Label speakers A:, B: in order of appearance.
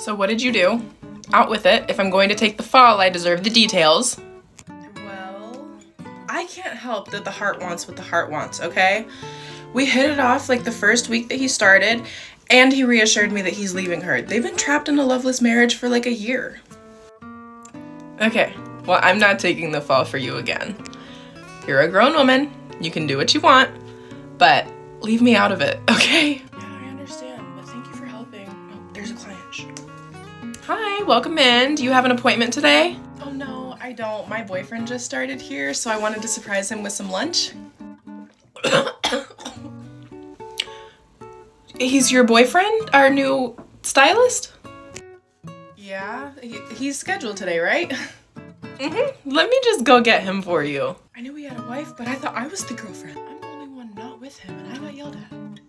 A: So what did you do? Out with it. If I'm going to take the fall, I deserve the details. Well, I can't help that the heart wants what the heart wants, okay? We hit it off like the first week that he started, and he reassured me that he's leaving her. They've been trapped in a loveless marriage for like a year. Okay, well, I'm not taking the fall for you again. You're a grown woman. You can do what you want, but leave me out of it, okay? Yeah, I understand, but thank you for helping. There's a client. Hi, welcome in. Do you have an appointment today? Oh no, I don't. My boyfriend just started here, so I wanted to surprise him with some lunch. He's your boyfriend? Our new stylist? Yeah, he, he's scheduled today, right? Mm-hmm. Let me just go get him for you. I knew he had a wife, but I thought I was the girlfriend. I'm the only one not with him, and I got yelled at.